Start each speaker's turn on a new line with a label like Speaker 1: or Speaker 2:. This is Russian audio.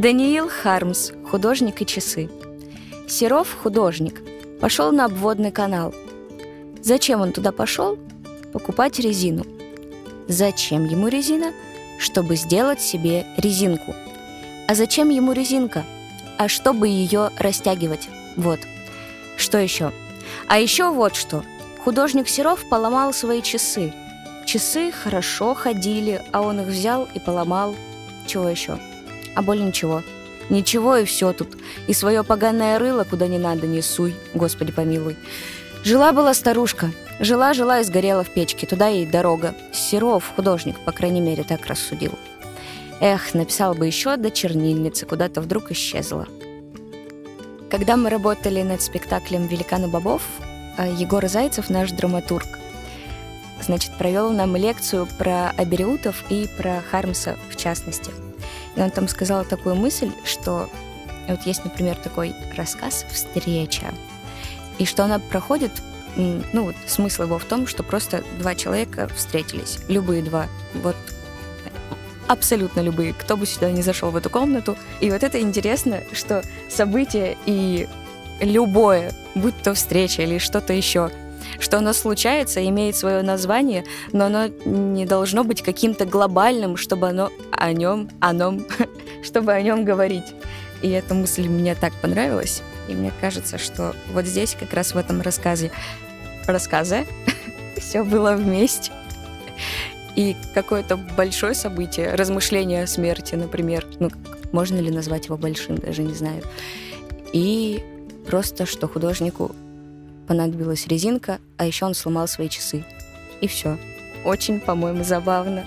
Speaker 1: Даниил Хармс, художник и часы. Серов, художник, пошел на обводный канал. Зачем он туда пошел? Покупать резину. Зачем ему резина? Чтобы сделать себе резинку. А зачем ему резинка? А чтобы ее растягивать. Вот. Что еще? А еще вот что. Художник Серов поломал свои часы. Часы хорошо ходили, а он их взял и поломал. Чего еще? А более ничего. Ничего и все тут. И свое поганое рыло куда не надо не суй, господи помилуй. Жила-была старушка. Жила-жила и сгорела в печке. Туда ей дорога. Серов, художник, по крайней мере, так рассудил. Эх, написал бы еще до чернильницы, куда-то вдруг исчезла. Когда мы работали над спектаклем «Великаны бобов», э, Егор Зайцев, наш драматург, значит, провел нам лекцию про абериутов и про Хармса в частности. И он там сказал такую мысль, что вот есть, например, такой рассказ «Встреча», и что она проходит, ну вот смысл его в том, что просто два человека встретились, любые два, вот абсолютно любые, кто бы сюда не зашел в эту комнату. И вот это интересно, что событие и любое, будь то встреча или что-то еще, что оно случается, имеет свое название, но оно не должно быть каким-то глобальным, чтобы оно о нем, о нем, чтобы о нем говорить. И эта мысль мне так понравилась. И мне кажется, что вот здесь, как раз в этом рассказе, рассказе, все было вместе. И какое-то большое событие, размышление о смерти, например. Ну, можно ли назвать его большим, даже не знаю. И просто, что художнику понадобилась резинка, а еще он сломал свои часы. И все. Очень, по-моему, забавно.